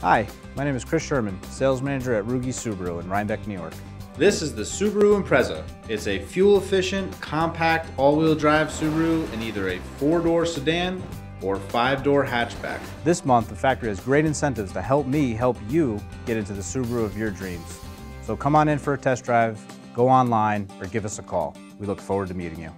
Hi, my name is Chris Sherman, sales manager at Ruge's Subaru in Rhinebeck, New York. This is the Subaru Impreza. It's a fuel-efficient, compact, all-wheel drive Subaru in either a four-door sedan or five-door hatchback. This month, the factory has great incentives to help me help you get into the Subaru of your dreams. So come on in for a test drive, go online, or give us a call. We look forward to meeting you.